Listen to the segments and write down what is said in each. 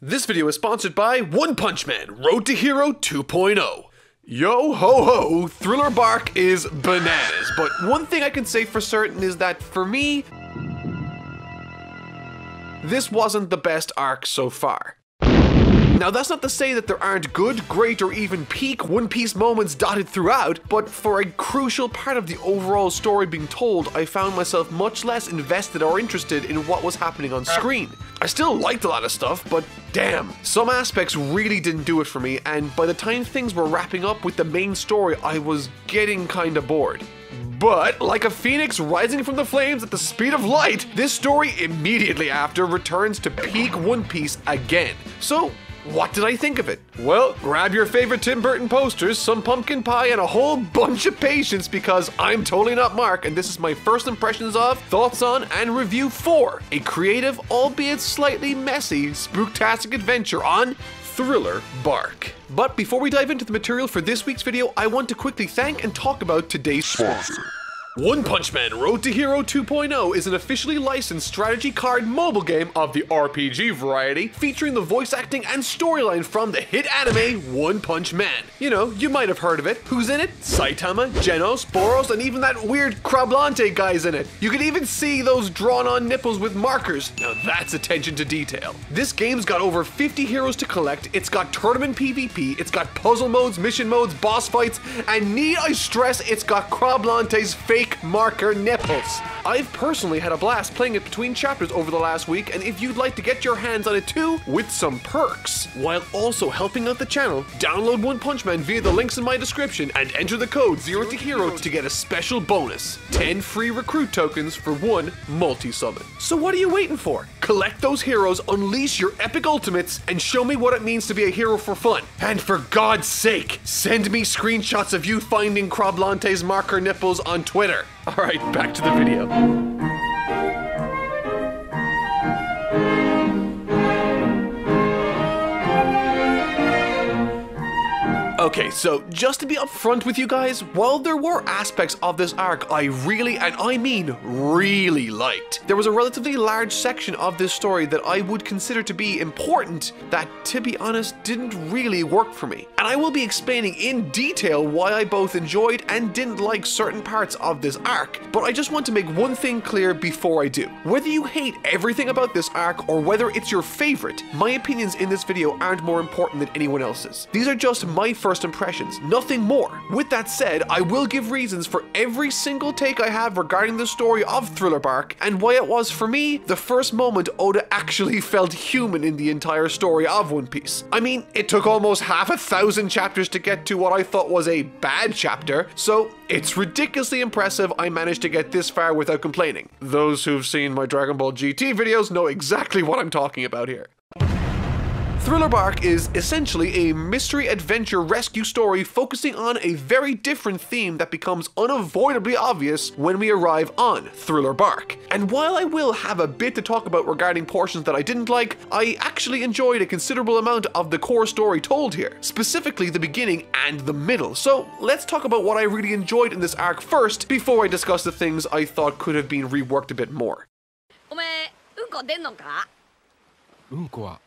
This video is sponsored by One Punch Man Road to Hero 2.0. Yo ho ho, Thriller Bark is bananas, but one thing I can say for certain is that for me, this wasn't the best arc so far. Now, that's not to say that there aren't good, great, or even peak One Piece moments dotted throughout, but for a crucial part of the overall story being told, I found myself much less invested or interested in what was happening on screen. I still liked a lot of stuff, but damn, some aspects really didn't do it for me, and by the time things were wrapping up with the main story, I was getting kinda bored. But, like a phoenix rising from the flames at the speed of light, this story immediately after returns to peak One Piece again. So, what did I think of it? Well, grab your favorite Tim Burton posters, some pumpkin pie, and a whole bunch of patience because I'm totally not Mark, and this is my first impressions of, thoughts on, and review for a creative, albeit slightly messy, spooktastic adventure on Thriller Bark. But before we dive into the material for this week's video, I want to quickly thank and talk about today's sponsor. One Punch Man Road to Hero 2.0 is an officially licensed strategy card mobile game of the RPG variety, featuring the voice acting and storyline from the hit anime One Punch Man. You know, you might have heard of it. Who's in it? Saitama, Genos, Boros, and even that weird Crablante guy's in it. You can even see those drawn-on nipples with markers. Now that's attention to detail. This game's got over 50 heroes to collect, it's got tournament PvP, it's got puzzle modes, mission modes, boss fights, and need I stress, it's got Crablante's fake marker nipples. I've personally had a blast playing it between chapters over the last week, and if you'd like to get your hands on it too, with some perks, while also helping out the channel, download One Punch Man via the links in my description and enter the code Zero to Hero to get a special bonus 10 free recruit tokens for one multi summon. So, what are you waiting for? Collect those heroes, unleash your epic ultimates, and show me what it means to be a hero for fun. And for God's sake, send me screenshots of you finding Crablante's marker nipples on Twitter. Alright, back to the video. Okay, so just to be upfront with you guys, while there were aspects of this arc I really, and I mean really liked, there was a relatively large section of this story that I would consider to be important that, to be honest, didn't really work for me. And I will be explaining in detail why I both enjoyed and didn't like certain parts of this arc, but I just want to make one thing clear before I do. Whether you hate everything about this arc or whether it's your favorite, my opinions in this video aren't more important than anyone else's. These are just my first impressions, nothing more. With that said, I will give reasons for every single take I have regarding the story of Thriller Bark and why it was for me the first moment Oda actually felt human in the entire story of One Piece. I mean, it took almost half a thousand chapters to get to what I thought was a bad chapter, so it's ridiculously impressive I managed to get this far without complaining. Those who've seen my Dragon Ball GT videos know exactly what I'm talking about here. Thriller Bark is essentially a mystery adventure rescue story focusing on a very different theme that becomes unavoidably obvious when we arrive on Thriller Bark. And while I will have a bit to talk about regarding portions that I didn't like, I actually enjoyed a considerable amount of the core story told here, specifically the beginning and the middle. So let's talk about what I really enjoyed in this arc first before I discuss the things I thought could have been reworked a bit more. お前うんこ出んのかうんこは出ますよ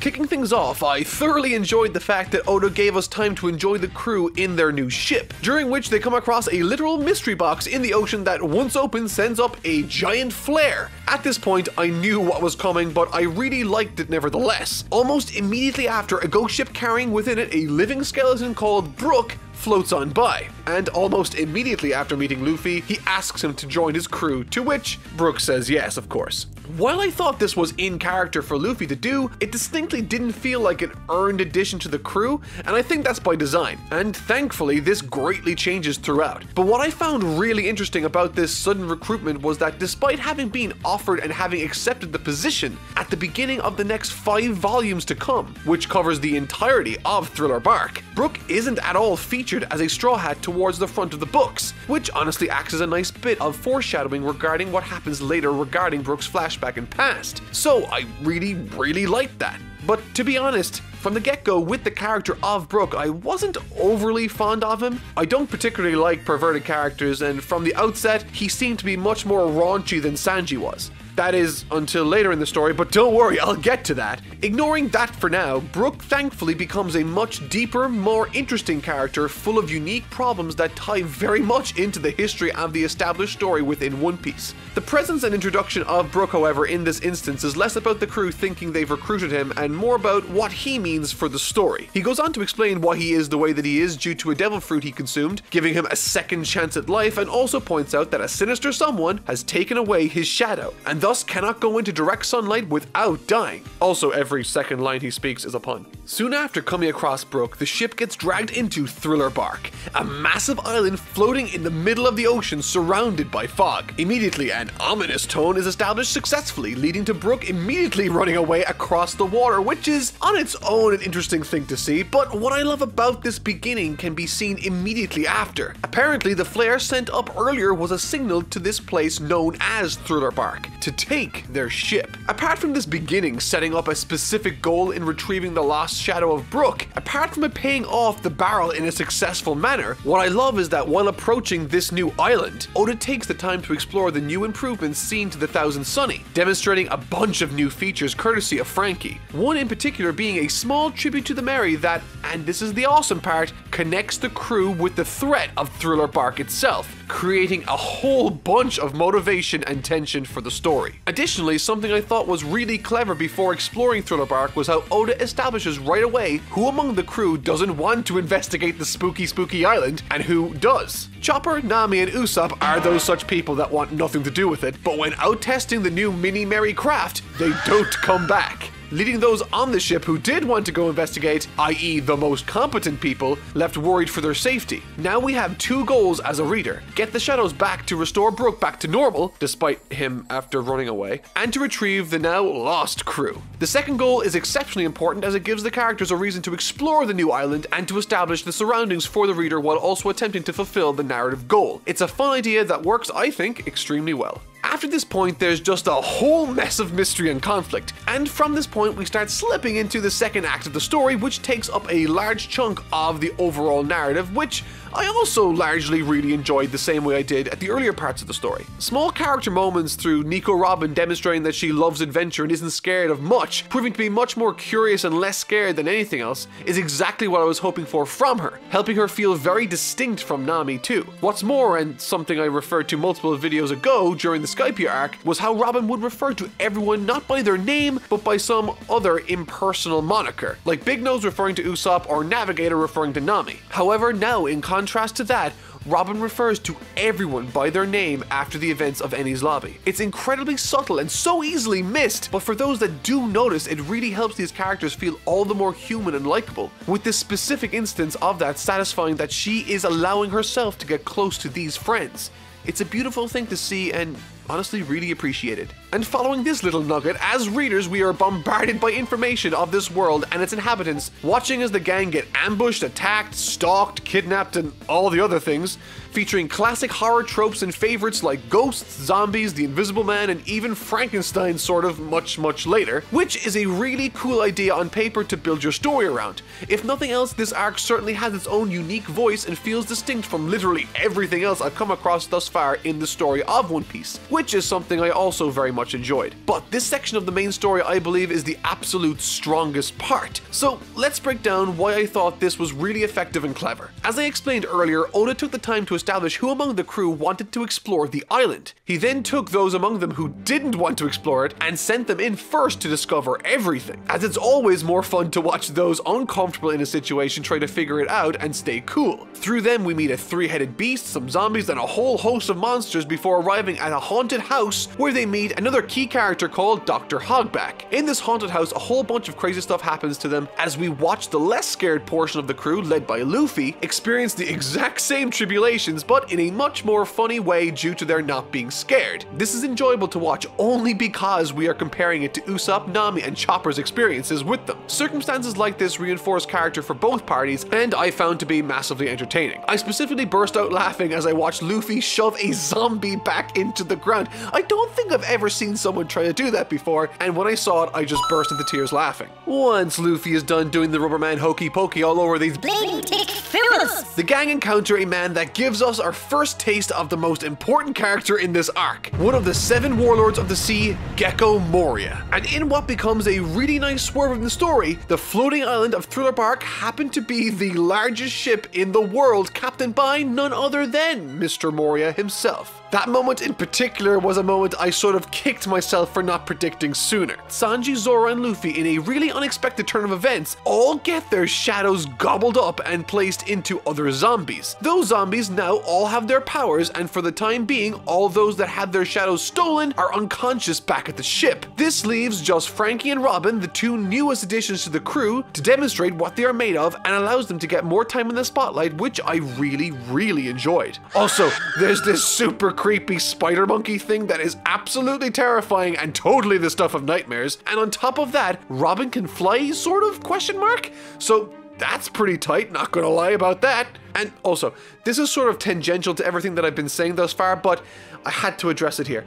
Kicking things off, I thoroughly enjoyed the fact that Oda gave us time to enjoy the crew in their new ship, during which they come across a literal mystery box in the ocean that, once open, sends up a giant flare. At this point, I knew what was coming, but I really liked it nevertheless. Almost immediately after, a ghost ship carrying within it a living skeleton called Brook floats on by, and almost immediately after meeting Luffy, he asks him to join his crew, to which Brook says yes, of course. While I thought this was in character for Luffy to do, it distinctly didn't feel like an earned addition to the crew, and I think that's by design. And thankfully, this greatly changes throughout. But what I found really interesting about this sudden recruitment was that despite having been offered and having accepted the position, at the beginning of the next five volumes to come, which covers the entirety of Thriller Bark, Brook isn't at all featured as a Straw Hat towards the front of the books, which honestly acts as a nice bit of foreshadowing regarding what happens later regarding Brook's flashback and past. So I really, really liked that. But to be honest, from the get-go with the character of Brook, I wasn't overly fond of him. I don't particularly like perverted characters, and from the outset, he seemed to be much more raunchy than Sanji was. That is until later in the story, but don't worry, I'll get to that. Ignoring that for now, Brook thankfully becomes a much deeper, more interesting character full of unique problems that tie very much into the history of the established story within One Piece. The presence and introduction of Brook, however, in this instance is less about the crew thinking they've recruited him and more about what he means for the story. He goes on to explain why he is the way that he is due to a devil fruit he consumed, giving him a second chance at life, and also points out that a sinister someone has taken away his shadow, and thus cannot go into direct sunlight without dying. Also, every second line he speaks is a pun. Soon after coming across Brook, the ship gets dragged into Thriller Bark, a massive island floating in the middle of the ocean surrounded by fog. Immediately, an ominous tone is established successfully, leading to Brook immediately running away across the water, which is on its own an interesting thing to see, but what I love about this beginning can be seen immediately after. Apparently, the flare sent up earlier was a signal to this place known as Thriller Bark to take their ship. Apart from this beginning setting up a specific goal in retrieving the lost shadow of Brook, apart from it paying off the barrel in a successful manner, what I love is that while approaching this new island, Oda takes the time to explore the new improvements seen to the Thousand Sunny, demonstrating a bunch of new features courtesy of Franky. One in particular being a small tribute to the Merry that, and this is the awesome part, connects the crew with the threat of Thriller Bark itself, creating a whole bunch of motivation and tension for the story. Additionally, something I thought was really clever before exploring Thriller Bark was how Oda establishes right away who among the crew doesn't want to investigate the spooky spooky island and who does. Chopper, Nami, and Usopp are those such people that want nothing to do with it, but when out testing the new mini Merry craft, they don't come back leading those on the ship who did want to go investigate, i.e., the most competent people, left worried for their safety. Now we have two goals as a reader get the shadows back to restore Brook back to normal, despite him after running away, and to retrieve the now lost crew. The second goal is exceptionally important as it gives the characters a reason to explore the new island and to establish the surroundings for the reader while also attempting to fulfill the narrative goal. It's a fun idea that works, I think, extremely well. After this point, there's just a whole mess of mystery and conflict, and from this point, we start slipping into the second act of the story, which takes up a large chunk of the overall narrative, which I also largely really enjoyed the same way I did at the earlier parts of the story. Small character moments through Nico Robin demonstrating that she loves adventure and isn't scared of much, proving to be much more curious and less scared than anything else, is exactly what I was hoping for from her, helping her feel very distinct from Nami too. What's more, and something I referred to multiple videos ago during the Skypiea arc, was how Robin would refer to everyone not by their name, but by some other impersonal moniker, like Big Nose referring to Usopp or Navigator referring to Nami. However, now in contrast to that, Robin refers to everyone by their name after the events of Enies Lobby. It's incredibly subtle and so easily missed, but for those that do notice, it really helps these characters feel all the more human and likable, with this specific instance of that satisfying that she is allowing herself to get close to these friends. It's a beautiful thing to see and honestly really appreciated. And following this little nugget, as readers, we are bombarded by information of this world and its inhabitants, watching as the gang get ambushed, attacked, stalked, kidnapped, and all the other things, featuring classic horror tropes and favorites like ghosts, zombies, the invisible man, and even Frankenstein sort of much, much later, which is a really cool idea on paper to build your story around. If nothing else, this arc certainly has its own unique voice and feels distinct from literally everything else I've come across thus far in the story of One Piece, which is something I also very much enjoyed. But this section of the main story I believe is the absolute strongest part. So let's break down why I thought this was really effective and clever. As I explained earlier, Oda took the time to establish who among the crew wanted to explore the island. He then took those among them who didn't want to explore it and sent them in first to discover everything, as it's always more fun to watch those uncomfortable in a situation try to figure it out and stay cool. Through them, we meet a three-headed beast, some zombies, and a whole host of monsters before arriving at a haunted house where they meet another key character called Dr. Hogback. In this haunted house, a whole bunch of crazy stuff happens to them as we watch the less scared portion of the crew, led by Luffy, experience the exact same tribulations but in a much more funny way due to their not being scared. This is enjoyable to watch only because we are comparing it to Usopp, Nami, and Chopper's experiences with them. Circumstances like this reinforce character for both parties, and I found to be massively entertaining. I specifically burst out laughing as I watched Luffy shove a zombie back into the ground. I don't think I've ever seen someone try to do that before, and when I saw it, I just burst into tears laughing. Once Luffy is done doing the Rubberman hokey pokey all over these tick filler The gang encounter a man that gives us our first taste of the most important character in this arc, one of the seven warlords of the sea, Gecko Moria. And in what becomes a really nice swerve in the story, the floating island of Thriller Bark happened to be the largest ship in the world, captained by none other than Mr. Moria himself. That moment in particular was a moment I sort of kicked myself for not predicting sooner. Sanji, Zoro, and Luffy, in a really unexpected turn of events, all get their shadows gobbled up and placed into other zombies. Those zombies now all have their powers, and for the time being, all those that had their shadows stolen are unconscious back at the ship. This leaves just Franky and Robin, the two newest additions to the crew, to demonstrate what they are made of and allows them to get more time in the spotlight, which I really, really enjoyed. Also, there's this super creepy spider monkey thing that is absolutely terrifying and totally the stuff of nightmares. And on top of that, Robin can fly, sort of, question mark? So that's pretty tight, not gonna lie about that. And also, this is sort of tangential to everything that I've been saying thus far, but I had to address it here.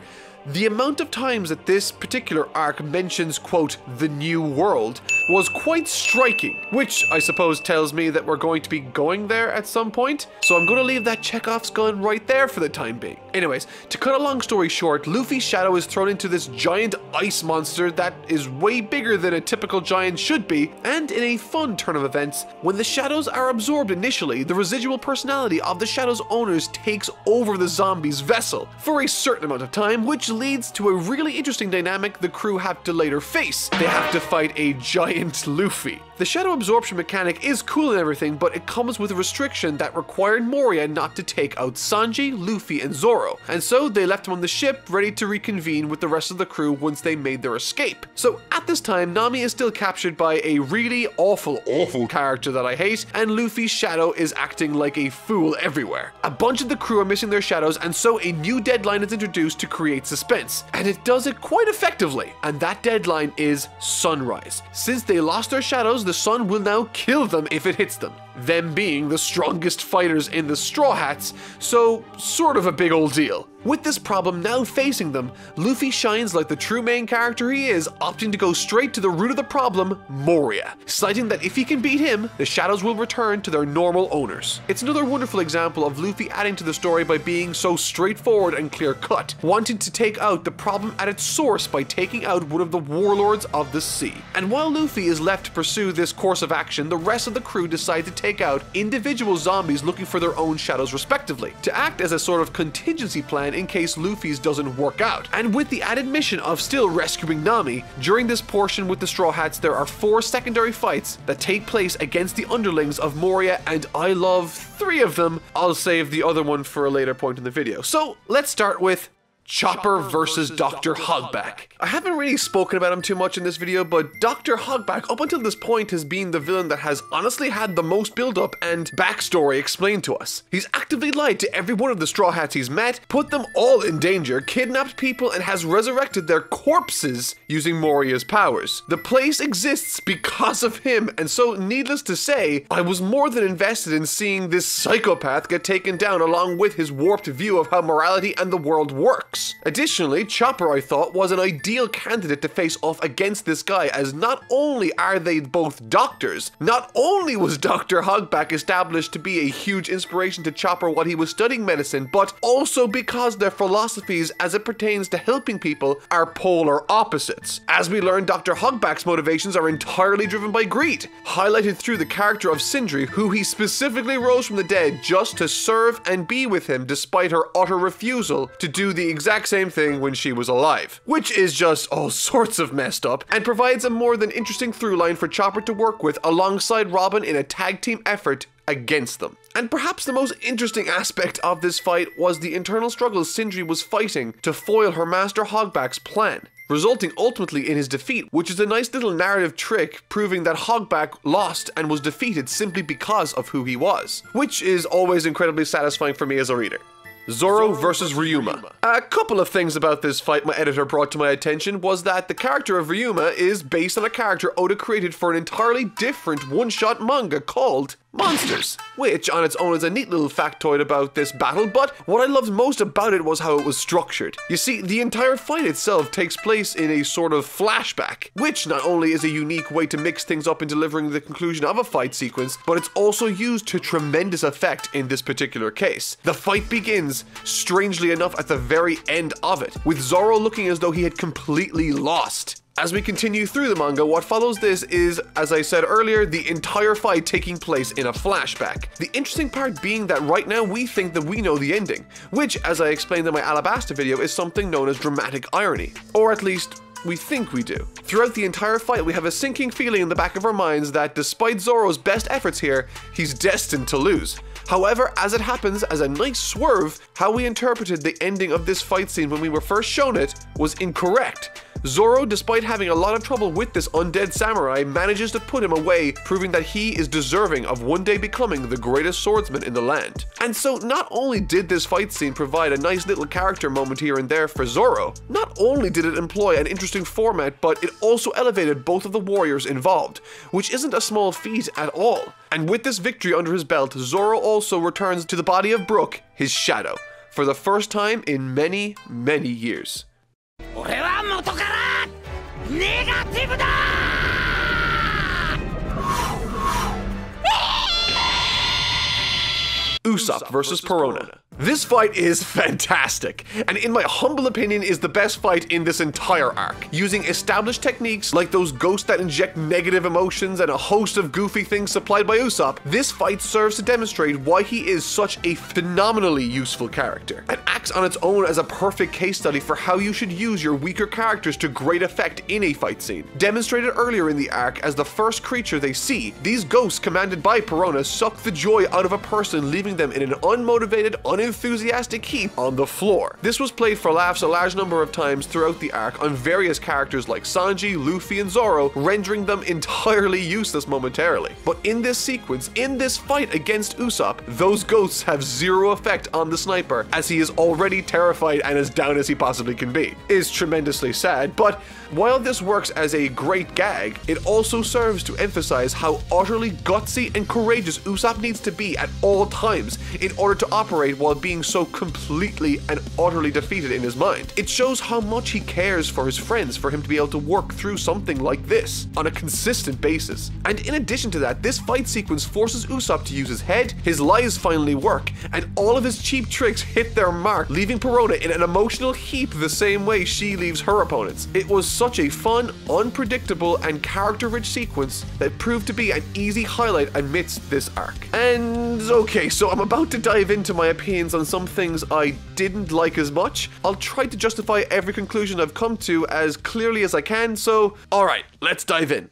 The amount of times that this particular arc mentions, quote, the new world was quite striking, which I suppose tells me that we're going to be going there at some point. So I'm going to leave that Chekhov's gun right there for the time being. Anyways, to cut a long story short, Luffy's shadow is thrown into this giant ice monster that is way bigger than a typical giant should be, and in a fun turn of events, when the shadows are absorbed initially, the residual personality of the shadow's owners takes over the zombie's vessel for a certain amount of time, which leads to a really interesting dynamic the crew have to later face. They have to fight a giant Luffy. The shadow absorption mechanic is cool and everything, but it comes with a restriction that required Moria not to take out Sanji, Luffy, and Zoro, and so they left him on the ship ready to reconvene with the rest of the crew once they made their escape. So at this time, Nami is still captured by a really awful, awful character that I hate, and Luffy's shadow is acting like a fool everywhere. A bunch of the crew are missing their shadows, and so a new deadline is introduced to create suspense, and it does it quite effectively, and that deadline is sunrise. Since they lost their shadows, the sun will now kill them if it hits them them being the strongest fighters in the Straw Hats, so sort of a big old deal. With this problem now facing them, Luffy shines like the true main character he is, opting to go straight to the root of the problem, Moria, citing that if he can beat him, the shadows will return to their normal owners. It's another wonderful example of Luffy adding to the story by being so straightforward and clear cut, wanting to take out the problem at its source by taking out one of the warlords of the sea. And while Luffy is left to pursue this course of action, the rest of the crew decide to take out individual zombies looking for their own shadows respectively, to act as a sort of contingency plan in case Luffy's doesn't work out. And with the added mission of still rescuing Nami, during this portion with the Straw Hats there are four secondary fights that take place against the underlings of Moria and I love three of them. I'll save the other one for a later point in the video. So let's start with Chopper versus Dr. Hogback. I haven't really spoken about him too much in this video, but Dr. Hogback up until this point has been the villain that has honestly had the most build-up and backstory explained to us. He's actively lied to every one of the Straw Hats he's met, put them all in danger, kidnapped people, and has resurrected their corpses using Moria's powers. The place exists because of him, and so needless to say, I was more than invested in seeing this psychopath get taken down along with his warped view of how morality and the world works. Additionally, Chopper, I thought, was an ideal candidate to face off against this guy, as not only are they both doctors, not only was Dr. Hogback established to be a huge inspiration to Chopper while he was studying medicine, but also because their philosophies as it pertains to helping people are polar opposites. As we learn, Dr. Hogback's motivations are entirely driven by greed, highlighted through the character of Cindry, who he specifically rose from the dead just to serve and be with him despite her utter refusal to do the exact exact same thing when she was alive, which is just all sorts of messed up and provides a more than interesting through line for Chopper to work with alongside Robin in a tag team effort against them. And perhaps the most interesting aspect of this fight was the internal struggles Cindry was fighting to foil her master Hogback's plan resulting ultimately in his defeat, which is a nice little narrative trick proving that Hogback lost and was defeated simply because of who he was, which is always incredibly satisfying for me as a reader. Zoro versus Ryuma. A couple of things about this fight my editor brought to my attention was that the character of Ryuma is based on a character Oda created for an entirely different one-shot manga called monsters, which on its own is a neat little factoid about this battle, but what I loved most about it was how it was structured. You see, the entire fight itself takes place in a sort of flashback, which not only is a unique way to mix things up in delivering the conclusion of a fight sequence, but it's also used to tremendous effect in this particular case. The fight begins, strangely enough, at the very end of it, with Zoro looking as though he had completely lost. As we continue through the manga, what follows this is, as I said earlier, the entire fight taking place in a flashback. The interesting part being that right now we think that we know the ending, which, as I explained in my Alabasta video, is something known as dramatic irony. Or at least, we think we do. Throughout the entire fight, we have a sinking feeling in the back of our minds that despite Zoro's best efforts here, he's destined to lose. However, as it happens, as a nice swerve, how we interpreted the ending of this fight scene when we were first shown it was incorrect. Zoro, despite having a lot of trouble with this undead samurai, manages to put him away, proving that he is deserving of one day becoming the greatest swordsman in the land. And so not only did this fight scene provide a nice little character moment here and there for Zoro, not only did it employ an interesting format, but it also elevated both of the warriors involved, which isn't a small feat at all. And with this victory under his belt, Zoro also returns to the body of Brook, his shadow, for the first time in many, many years. 俺は元からネガティブだ Usopp versus Perona. This fight is fantastic, and in my humble opinion is the best fight in this entire arc. Using established techniques like those ghosts that inject negative emotions and a host of goofy things supplied by Usopp, this fight serves to demonstrate why he is such a phenomenally useful character, and acts on its own as a perfect case study for how you should use your weaker characters to great effect in a fight scene. Demonstrated earlier in the arc as the first creature they see, these ghosts commanded by Perona suck the joy out of a person, leaving them in an unmotivated, unenthusiastic heap on the floor. This was played for laughs a large number of times throughout the arc on various characters like Sanji, Luffy, and Zoro, rendering them entirely useless momentarily. But in this sequence, in this fight against Usopp, those ghosts have zero effect on the sniper, as he is already terrified and as down as he possibly can be. It's tremendously sad, but while this works as a great gag, it also serves to emphasize how utterly gutsy and courageous Usopp needs to be at all times in order to operate while being so completely and utterly defeated in his mind. It shows how much he cares for his friends for him to be able to work through something like this on a consistent basis. And in addition to that, this fight sequence forces Usopp to use his head, his lies finally work, and all of his cheap tricks hit their mark, leaving Perona in an emotional heap the same way she leaves her opponents. It was such a fun, unpredictable, and character-rich sequence that proved to be an easy highlight amidst this arc. And okay, so I'm about to dive into my opinions on some things I didn't like as much. I'll try to justify every conclusion I've come to as clearly as I can, so alright, let's dive in.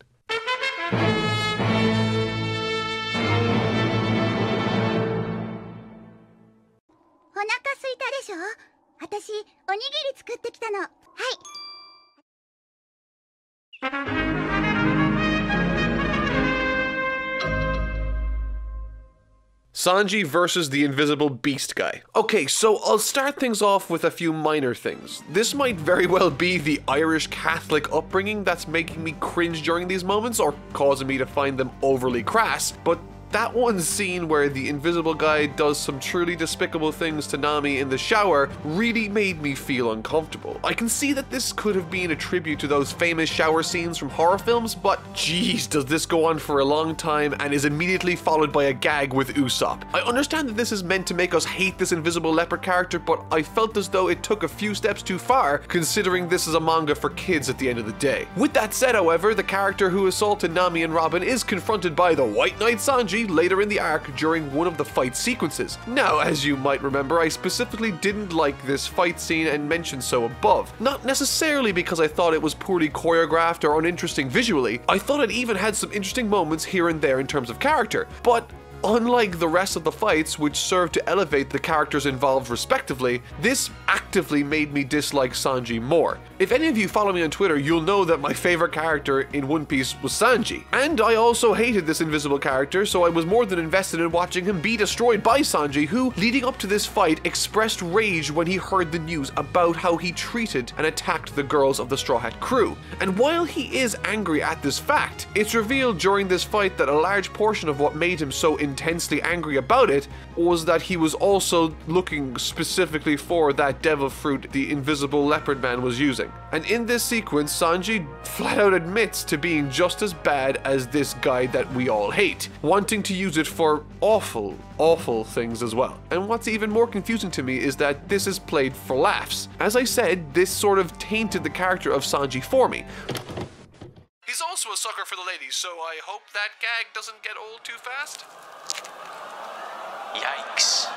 Sanji versus the invisible beast guy. Okay, so I'll start things off with a few minor things. This might very well be the Irish Catholic upbringing that's making me cringe during these moments or causing me to find them overly crass, but that one scene where the invisible guy does some truly despicable things to Nami in the shower really made me feel uncomfortable. I can see that this could have been a tribute to those famous shower scenes from horror films, but geez, does this go on for a long time and is immediately followed by a gag with Usopp. I understand that this is meant to make us hate this invisible leopard character, but I felt as though it took a few steps too far, considering this is a manga for kids at the end of the day. With that said, however, the character who assaulted Nami and Robin is confronted by the White Knight Sanji later in the arc during one of the fight sequences. Now, as you might remember, I specifically didn't like this fight scene and mentioned so above. Not necessarily because I thought it was poorly choreographed or uninteresting visually, I thought it even had some interesting moments here and there in terms of character, but Unlike the rest of the fights, which served to elevate the characters involved respectively, this actively made me dislike Sanji more. If any of you follow me on Twitter, you'll know that my favorite character in One Piece was Sanji. And I also hated this invisible character, so I was more than invested in watching him be destroyed by Sanji, who, leading up to this fight, expressed rage when he heard the news about how he treated and attacked the girls of the Straw Hat crew. And while he is angry at this fact, it's revealed during this fight that a large portion of what made him so intensely angry about it was that he was also looking specifically for that devil fruit the invisible leopard man was using. And in this sequence, Sanji flat out admits to being just as bad as this guy that we all hate, wanting to use it for awful, awful things as well. And what's even more confusing to me is that this is played for laughs. As I said, this sort of tainted the character of Sanji for me. He's also a sucker for the ladies, so I hope that gag doesn't get old too fast. Yikes.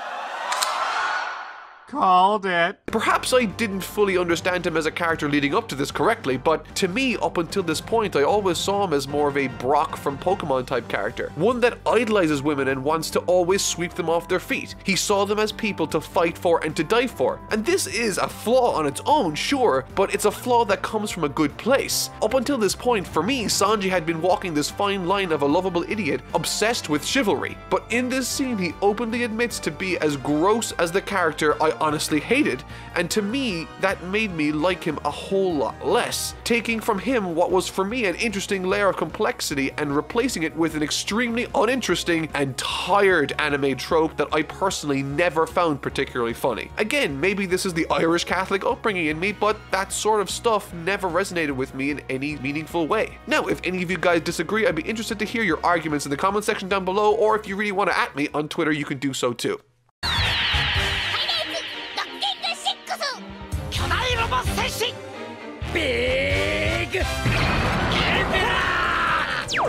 Called it. Perhaps I didn't fully understand him as a character leading up to this correctly, but to me, up until this point, I always saw him as more of a Brock from Pokemon type character. One that idolizes women and wants to always sweep them off their feet. He saw them as people to fight for and to die for. And this is a flaw on its own, sure, but it's a flaw that comes from a good place. Up until this point, for me, Sanji had been walking this fine line of a lovable idiot, obsessed with chivalry. But in this scene, he openly admits to be as gross as the character I honestly hated, and to me, that made me like him a whole lot less, taking from him what was for me an interesting layer of complexity and replacing it with an extremely uninteresting and tired anime trope that I personally never found particularly funny. Again, maybe this is the Irish Catholic upbringing in me, but that sort of stuff never resonated with me in any meaningful way. Now, if any of you guys disagree, I'd be interested to hear your arguments in the comment section down below, or if you really want to at me on Twitter, you can do so too. ロボ戦士ビッグエンペラー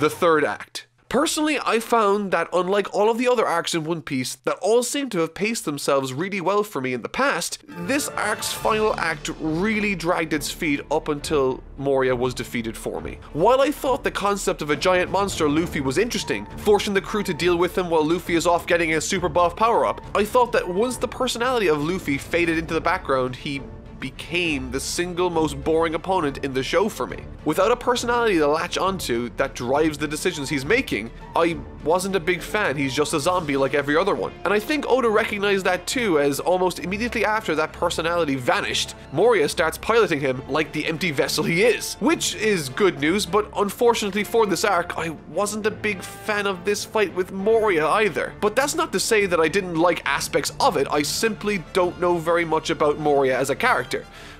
The third act. Personally, I found that unlike all of the other arcs in One Piece that all seem to have paced themselves really well for me in the past, this arc's final act really dragged its feet up until Moria was defeated for me. While I thought the concept of a giant monster Luffy was interesting, forcing the crew to deal with him while Luffy is off getting a super buff power up, I thought that once the personality of Luffy faded into the background, he became the single most boring opponent in the show for me. Without a personality to latch onto that drives the decisions he's making, I wasn't a big fan. He's just a zombie like every other one. And I think Oda recognized that too, as almost immediately after that personality vanished, Moria starts piloting him like the empty vessel he is. Which is good news, but unfortunately for this arc, I wasn't a big fan of this fight with Moria either. But that's not to say that I didn't like aspects of it, I simply don't know very much about Moria as a character.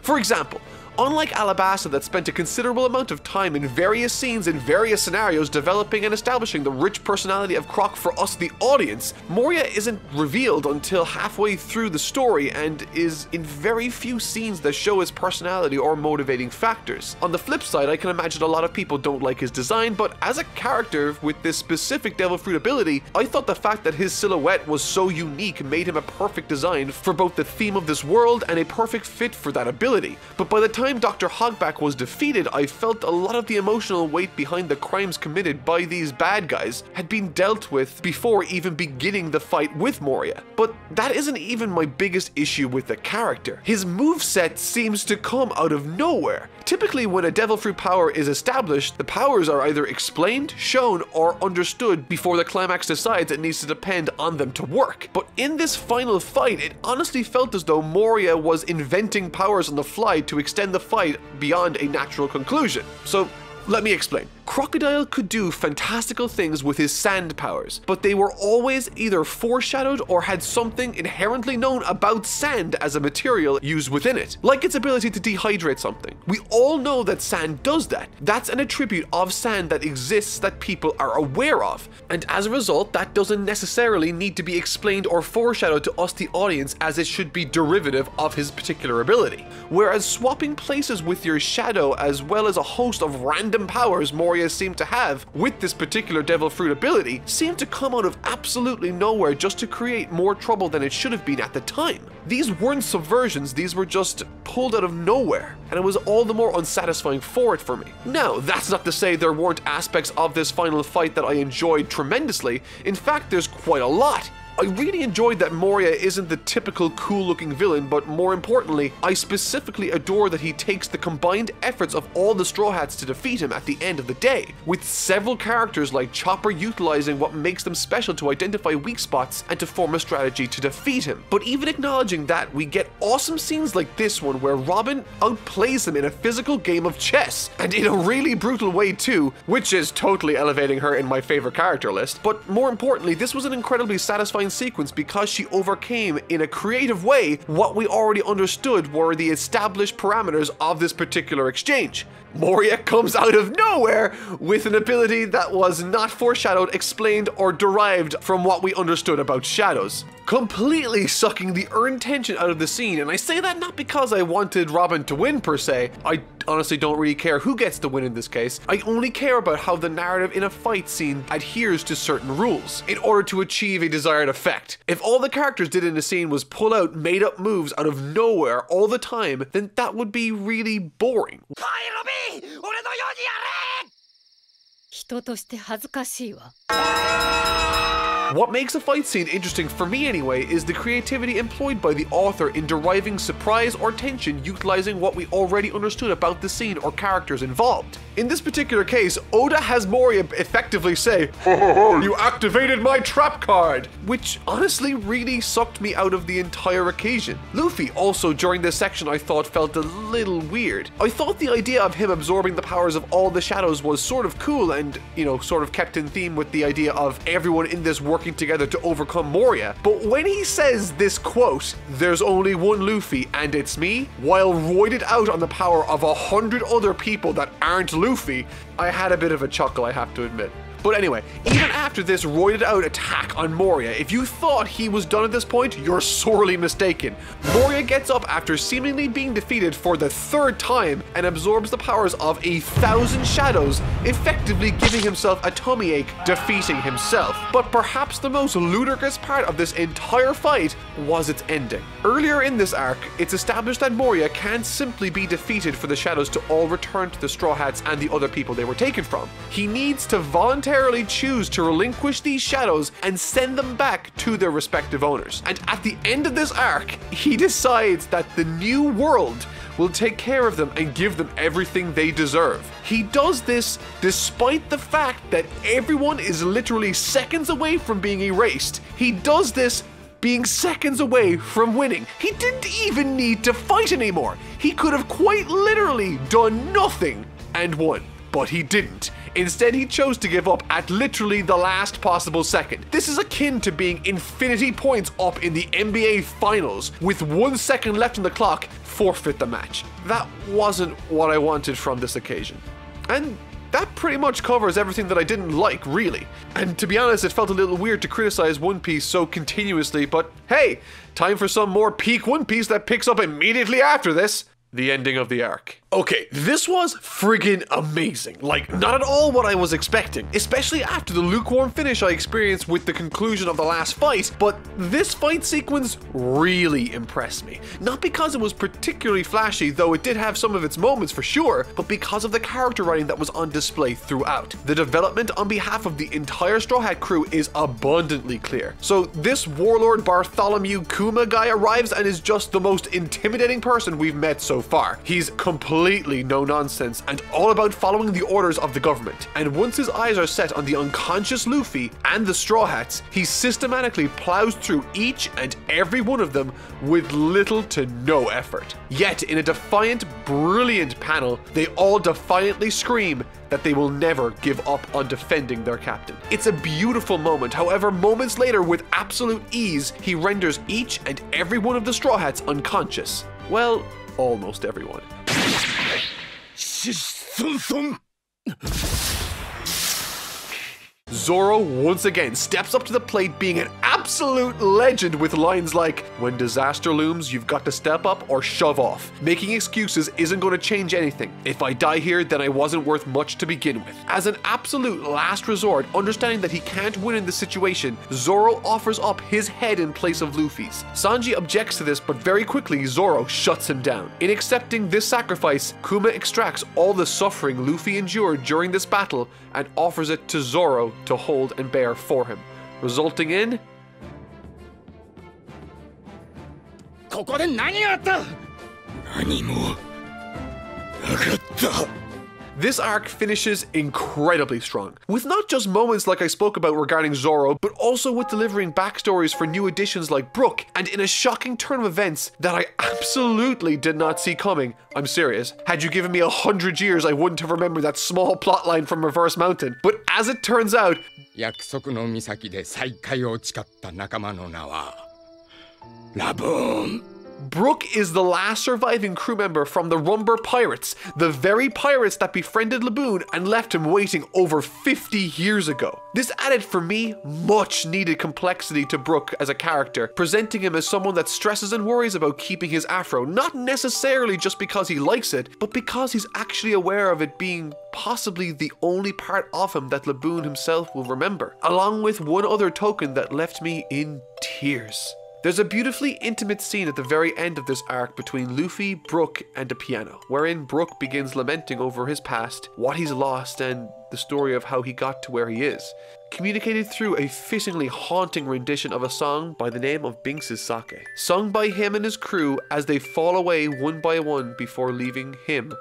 For example, Unlike Alabasta that spent a considerable amount of time in various scenes in various scenarios developing and establishing the rich personality of Croc for us the audience, Moria isn't revealed until halfway through the story and is in very few scenes that show his personality or motivating factors. On the flip side, I can imagine a lot of people don't like his design, but as a character with this specific Devil Fruit ability, I thought the fact that his silhouette was so unique made him a perfect design for both the theme of this world and a perfect fit for that ability. But by the time Dr. Hogback was defeated, I felt a lot of the emotional weight behind the crimes committed by these bad guys had been dealt with before even beginning the fight with Moria. But that isn't even my biggest issue with the character. His moveset seems to come out of nowhere. Typically, when a Devil Fruit power is established, the powers are either explained, shown, or understood before the climax decides it needs to depend on them to work. But in this final fight, it honestly felt as though Moria was inventing powers on the fly to extend the fight beyond a natural conclusion. So, let me explain. Crocodile could do fantastical things with his sand powers, but they were always either foreshadowed or had something inherently known about sand as a material used within it, like its ability to dehydrate something. We all know that sand does that. That's an attribute of sand that exists that people are aware of, and as a result, that doesn't necessarily need to be explained or foreshadowed to us, the audience, as it should be derivative of his particular ability. Whereas swapping places with your shadow, as well as a host of random powers Moria seem to have with this particular Devil Fruit ability seem to come out of absolutely nowhere just to create more trouble than it should have been at the time. These weren't subversions, these were just pulled out of nowhere, and it was all the more unsatisfying for it for me. Now, that's not to say there weren't aspects of this final fight that I enjoyed tremendously, in fact, there's quite a lot. I really enjoyed that Moria isn't the typical cool looking villain, but more importantly, I specifically adore that he takes the combined efforts of all the Straw Hats to defeat him at the end of the day, with several characters like Chopper utilizing what makes them special to identify weak spots and to form a strategy to defeat him. But even acknowledging that, we get awesome scenes like this one where Robin outplays him in a physical game of chess, and in a really brutal way too, which is totally elevating her in my favorite character list. But more importantly, this was an incredibly satisfying sequence because she overcame in a creative way what we already understood were the established parameters of this particular exchange. Moria comes out of nowhere with an ability that was not foreshadowed, explained, or derived from what we understood about shadows Completely sucking the earned tension out of the scene, and I say that not because I wanted Robin to win per se. I honestly don't really care who gets the win in this case. I only care about how the narrative in a fight scene adheres to certain rules in order to achieve a desired effect. If all the characters did in a scene was pull out made up moves out of nowhere all the time, then that would be really boring. パイロビー俺のようにやれ人として恥ずかしいわ What makes a fight scene interesting for me anyway is the creativity employed by the author in deriving surprise or tension utilizing what we already understood about the scene or characters involved. In this particular case, Oda has Moria effectively say, you activated my trap card! Which honestly really sucked me out of the entire occasion. Luffy also during this section I thought felt a little weird. I thought the idea of him absorbing the powers of all the shadows was sort of cool and, you know, sort of kept in theme with the idea of everyone in this working together to overcome Moria. But when he says this quote, there's only one Luffy and it's me, while roided out on the power of a hundred other people that aren't Luffy, I had a bit of a chuckle, I have to admit. But anyway, even after this roided out attack on Moria, if you thought he was done at this point, you're sorely mistaken. Moria gets up after seemingly being defeated for the third time and absorbs the powers of a thousand shadows, effectively giving himself a tummy ache, defeating himself. But perhaps the most ludicrous part of this entire fight was its ending. Earlier in this arc, it's established that Moria can't simply be defeated for the shadows to all return to the Straw Hats and the other people they were taken from. He needs to voluntarily choose to relinquish these shadows and send them back to their respective owners. And at the end of this arc, he decides that the new world will take care of them and give them everything they deserve. He does this despite the fact that everyone is literally seconds away from being erased. He does this being seconds away from winning. He didn't even need to fight anymore. He could have quite literally done nothing and won. But he didn't. Instead, he chose to give up at literally the last possible second. This is akin to being infinity points up in the NBA Finals with one second left on the clock, forfeit the match. That wasn't what I wanted from this occasion. And that pretty much covers everything that I didn't like, really. And to be honest, it felt a little weird to criticize One Piece so continuously, but hey, time for some more peak One Piece that picks up immediately after this. The ending of the arc. Okay, this was friggin' amazing. Like, not at all what I was expecting, especially after the lukewarm finish I experienced with the conclusion of the last fight, but this fight sequence really impressed me. Not because it was particularly flashy, though it did have some of its moments for sure, but because of the character writing that was on display throughout. The development on behalf of the entire Straw Hat crew is abundantly clear. So this warlord Bartholomew Kuma guy arrives and is just the most intimidating person we've met so far. He's completely no nonsense and all about following the orders of the government. And once his eyes are set on the unconscious Luffy and the Straw Hats, he systematically plows through each and every one of them with little to no effort. Yet, in a defiant, brilliant panel, they all defiantly scream that they will never give up on defending their captain. It's a beautiful moment, however, moments later, with absolute ease, he renders each and every one of the Straw Hats unconscious. Well, almost everyone. Zoro once again steps up to the plate being an absolute legend with lines like, When disaster looms, you've got to step up or shove off. Making excuses isn't going to change anything. If I die here, then I wasn't worth much to begin with. As an absolute last resort, understanding that he can't win in this situation, Zoro offers up his head in place of Luffy's. Sanji objects to this, but very quickly Zoro shuts him down. In accepting this sacrifice, Kuma extracts all the suffering Luffy endured during this battle and offers it to Zoro to hold and bear for him, resulting in ここで何があった何もなかった This arc finishes incredibly strong, with not just moments like I spoke about regarding Zoro, but also with delivering backstories for new additions like Brook, and in a shocking turn of events that I absolutely did not see coming. I'm serious. Had you given me a hundred years, I wouldn't have remembered that small plotline from Reverse Mountain. But as it turns out, 約束の岬で再会を誓った仲間の名は La boom. Brook is the last surviving crew member from the Rumbar Pirates, the very pirates that befriended Laboon and left him waiting over 50 years ago. This added for me much needed complexity to Brook as a character, presenting him as someone that stresses and worries about keeping his afro, not necessarily just because he likes it, but because he's actually aware of it being possibly the only part of him that Laboon himself will remember, along with one other token that left me in tears. There's a beautifully intimate scene at the very end of this arc between Luffy, Brook, and a piano, wherein Brook begins lamenting over his past, what he's lost, and the story of how he got to where he is, communicated through a fittingly haunting rendition of a song by the name of Binks' Sake, sung by him and his crew as they fall away one by one before leaving him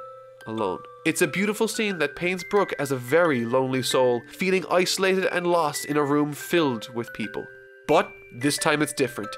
alone. It's a beautiful scene that paints Brook as a very lonely soul, feeling isolated and lost in a room filled with people. But this time it's different.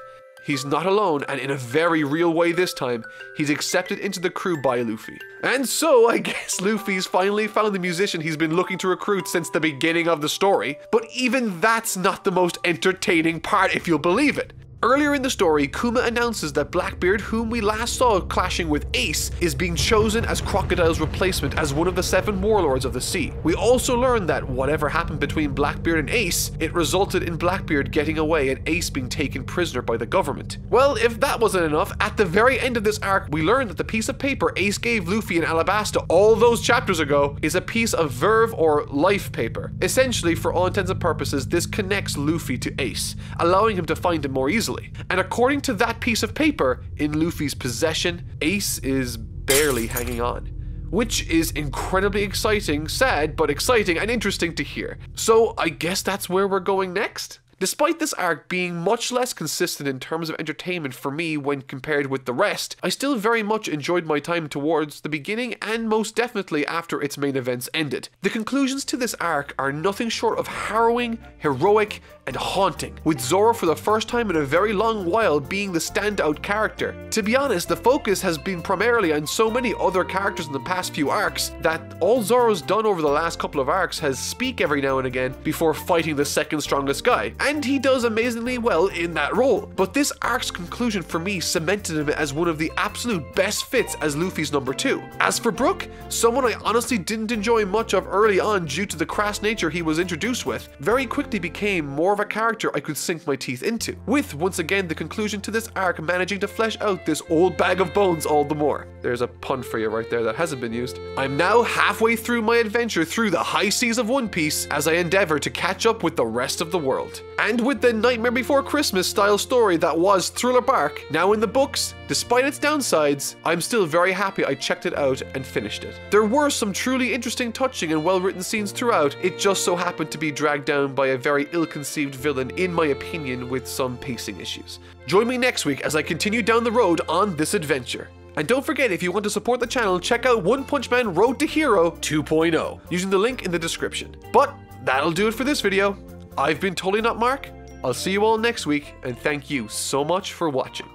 He's not alone, and in a very real way this time, he's accepted into the crew by Luffy. And so, I guess Luffy's finally found the musician he's been looking to recruit since the beginning of the story. But even that's not the most entertaining part, if you'll believe it. Earlier in the story, Kuma announces that Blackbeard, whom we last saw clashing with Ace, is being chosen as Crocodile's replacement as one of the seven warlords of the sea. We also learn that whatever happened between Blackbeard and Ace, it resulted in Blackbeard getting away and Ace being taken prisoner by the government. Well, if that wasn't enough, at the very end of this arc, we learn that the piece of paper Ace gave Luffy in Alabasta all those chapters ago is a piece of vivre or life paper. Essentially, for all intents and purposes, this connects Luffy to Ace, allowing him to find him more easily. And according to that piece of paper, in Luffy's possession, Ace is barely hanging on. Which is incredibly exciting, sad, but exciting and interesting to hear. So I guess that's where we're going next? Despite this arc being much less consistent in terms of entertainment for me when compared with the rest, I still very much enjoyed my time towards the beginning and most definitely after its main events ended. The conclusions to this arc are nothing short of harrowing, heroic, and haunting, with Zoro for the first time in a very long while being the standout character. To be honest, the focus has been primarily on so many other characters in the past few arcs that all Zoro's done over the last couple of arcs has speak every now and again before fighting the second strongest guy, and he does amazingly well in that role. But this arc's conclusion for me cemented him as one of the absolute best fits as Luffy's number two. As for Brook, someone I honestly didn't enjoy much of early on due to the crass nature he was introduced with, very quickly became more of a character I could sink my teeth into, with once again the conclusion to this arc managing to flesh out this old bag of bones all the more. There's a pun for you right there that hasn't been used. I'm now halfway through my adventure through the high seas of One Piece as I endeavor to catch up with the rest of the world. And with the Nightmare Before Christmas style story that was Thriller Bark now in the books, despite its downsides, I'm still very happy I checked it out and finished it. There were some truly interesting, touching, and well written scenes throughout, it just so happened to be dragged down by a very ill conceived villain, in my opinion, with some pacing issues. Join me next week as I continue down the road on this adventure. And don't forget, if you want to support the channel, check out One Punch Man Road to Hero 2.0 using the link in the description. But that'll do it for this video. I've been Totally Not Mark. I'll see you all next week, and thank you so much for watching.